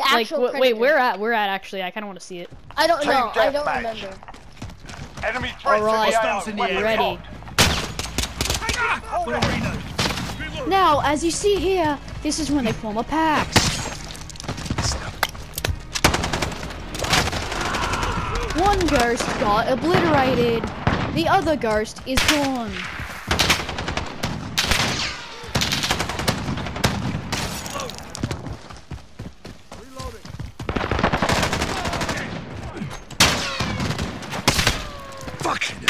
The Like, actual wh- predator. wait, where at? Where at? Actually, I kind of want to see it. I don't Team know. I don't deathmatch. remember. Enemy threats Alright. in the Hostiles AO. in the air. Ready. hot. Now, as you see here, this is when they form a pack. One ghost got obliterated. The other ghost is gone. Fucking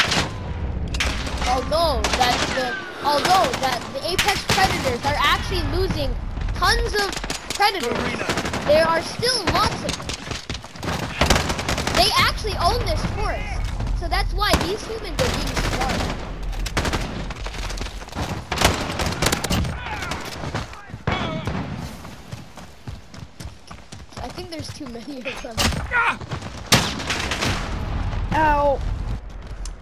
Although that the although that the apex predators are actually losing tons of predators, there are still lots of them. They actually own this forest, so that's why these humans are being smart. I think there's too many of them. Ah! Ow.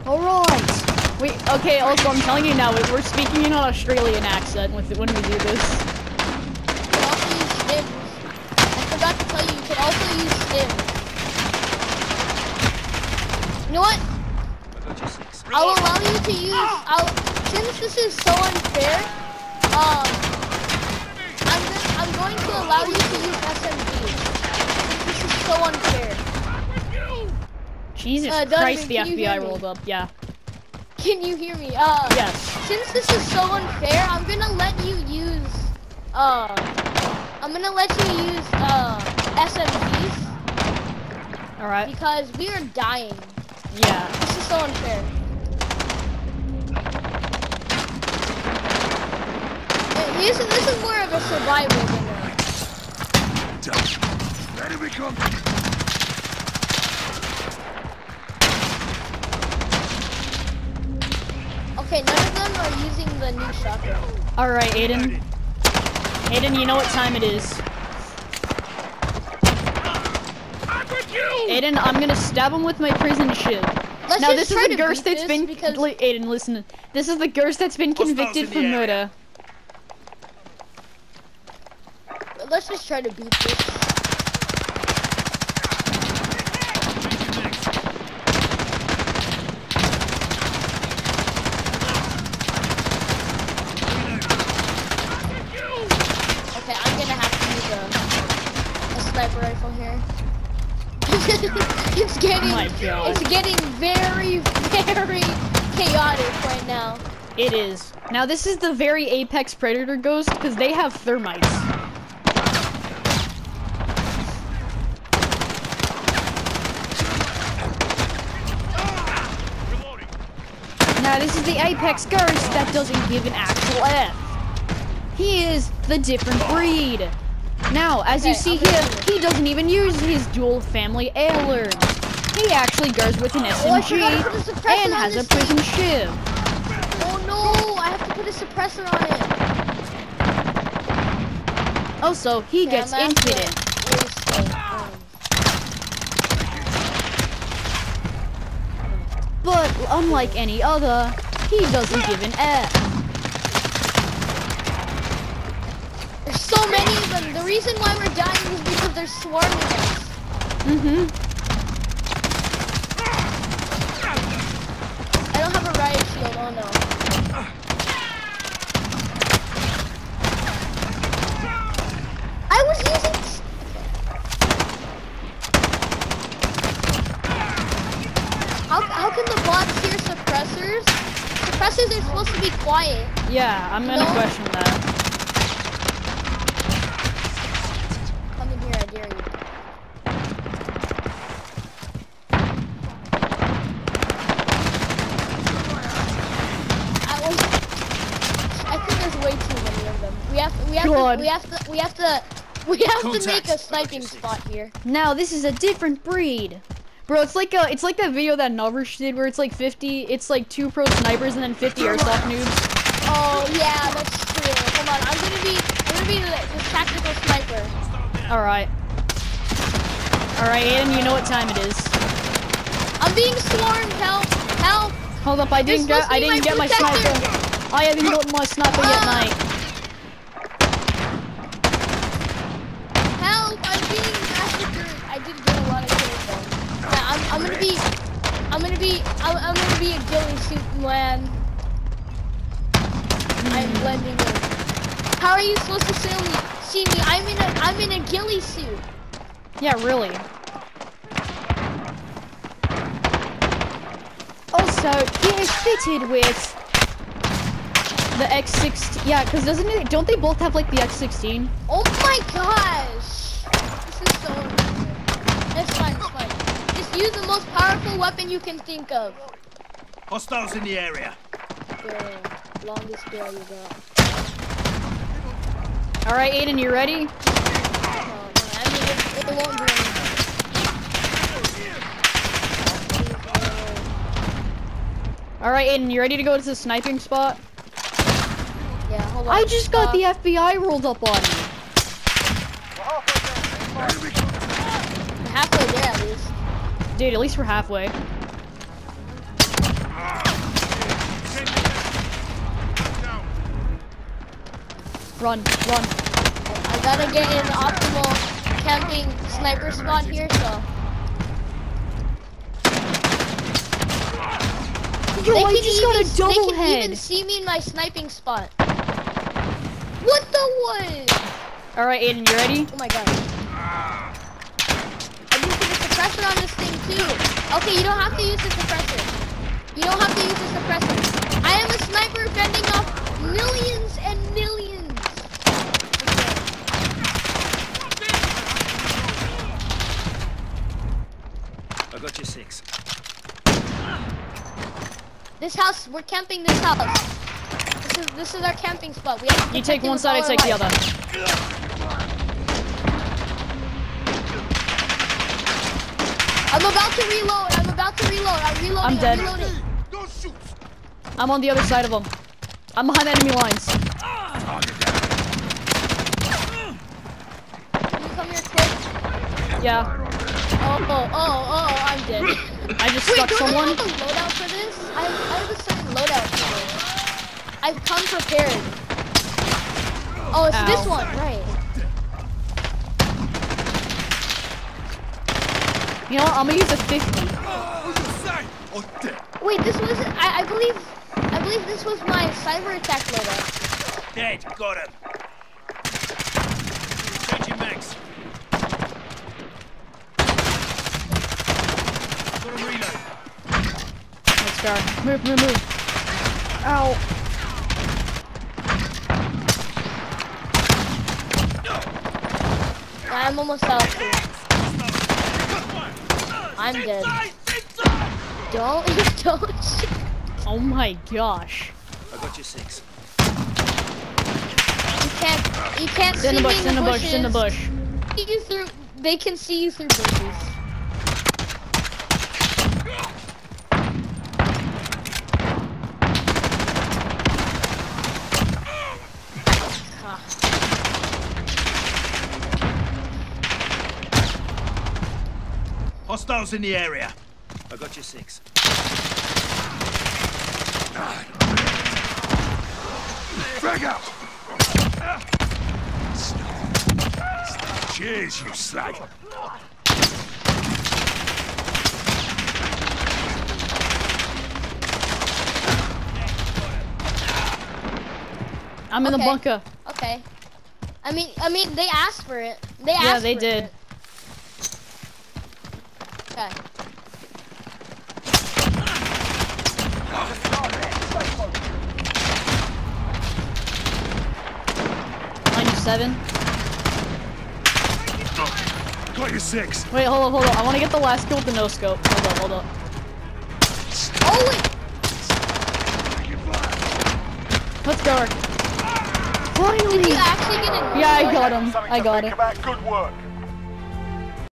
Alright. Wait, okay, also, I'm telling you now, we- we're speaking in an Australian accent with when we do this. You can also use stims. I forgot to tell you, you can also use stims. You know what? I'll allow you to use. I'll since this is so unfair. Um, I'm just, I'm going to allow you to use. Since this is so unfair. Jesus Uh, Donovan, Christ, the can you hear FBI rolled up. Yeah. Can you hear me? Uh, Yes. Since this is so unfair, I'm gonna let you use. Uh, I'm gonna let you use uh SMGs Alright. because we are dying. Yeah. This is so unfair. This is, this is more of a survival game. than a... Enemy Okay, none of them are using the new shotgun. Alright, Aiden. Aiden, you know what time it is. Aiden, I'm gonna stab him with my prison shiv. Let's now this is the to Gurst beat that's this been because Aiden, listen. This is the Gurst that's been convicted for murder. let's just try to beat this. Okay, I'm gonna have to use a, a sniper rifle here. it's getting Oh it's getting very very chaotic right now. It is. Now this is the very apex predator ghost because they have thermites. Now this is the apex ghost that doesn't give an actual F. He is the different breed. Now, as you see here, he doesn't even use his dual family heirloom. He actually goes with an Oh, SMG forgot to put a suppressor and has a prison shiv. Oh no, I have to put a suppressor on it. Also, he Okay, gets I'm gonna have to infinite. it, But unlike any other, he doesn't give an F. so many of them. The reason why we're dying is because they're swarming us. Mm-hmm. I don't have a riot shield. Oh no. I was using. How, how can the bots hear suppressors? Suppressors are supposed to be quiet. Yeah, I'm gonna No. question that. Dare you. I was. I think there's way too many of them. We have. We have. God. To, we have to. We have to. We have to make a sniping spot here. Now this is a different breed. Bro, it's like a, it's like that video that Novish did where it's like 50, it's like two pro snipers and then 50 airsoft noobs. Oh yeah, that's true. Hold on, I'm gonna be. I'm gonna be the, the tactical sniper. All right. Alright, Aiden, you know what time it is. I'm being swarmed, help, help! Hold up, I didn't get I didn't my get my sniper. I haven't got my sniper uh, yet, mate. Help, I'm being massacred. I did get a lot of kills though. I'm, I'm gonna be I'm gonna be I'm, I'm gonna be a ghillie suit man. Mm. I'm hmm. blending in. How are you supposed to see me? See me? I'm in a I'm in a ghillie suit. Yeah, really. Also, it is fitted with the X16. Yeah, because doesn't it? Don't they both have like the X16? Oh my gosh! This is so amazing. It's fine, it's fine. Just use the most powerful weapon you can think of. Hostiles in the area. Longest barrel you got. All right, Aiden, you ready? Oh, no, I mean, it, it won't do anything. All right, Aiden, you ready to go to the sniping spot? Yeah, hold on. I just got Uh, the FBI rolled up on me. halfway there at least. Dude, at least we're halfway. Run, run. I gotta get in optimal camping sniper spot here, so. Yo, they I can just even, got a double They can head. even see me in my sniping spot. What the what? All right, Aiden, you ready? Oh my god. I'm using the suppressor on this thing too. Okay, you don't have to use the suppressor. You don't have to use the suppressor. I am a sniper fending off millions and millions. I got you six. This house, we're camping this house. This is this is our camping spot. We have to You take one side, I take our the other. I'm about to reload. I'm about to reload. I'm reloading. I'm dead. reloading. Don't shoot. I'm on the other side of them. I'm behind enemy lines. Target. Can you come here quick? Yeah, Oh, oh, oh, oh, I'm dead. I just Wait, stuck don't I someone. have a loadout for this? I, I have a certain loadout for this. I've come prepared. Oh, it's this one, right. You know what? I'm gonna use a 50. What's your sight? Oh, dead. Wait, this was, I, I believe, I believe this was my cyber attack loadout. Dead. Got him. Changing max. Got a reload. Let's. Move, move, move. Ow. I'm almost out too. I'm dead. Don't, don't. Oh my gosh. I got you six. You can't, you can't It's in the see me in the bush, it's in the bushes. bush. You through, they can see you through bushes. Hostiles in the area. I got you six. Frag out! Cheers, you slag. I'm in the bunker. Okay. I mean, I mean, they asked for it. They asked Yeah, they for did. it. Okay. Ninety-seven. Got you six. Wait, hold up, hold up. I want to get the last kill with the no scope. Hold up, hold up. Wait, Let's go. did Finally. you actually get a Yeah, I got him. I got him. About good work.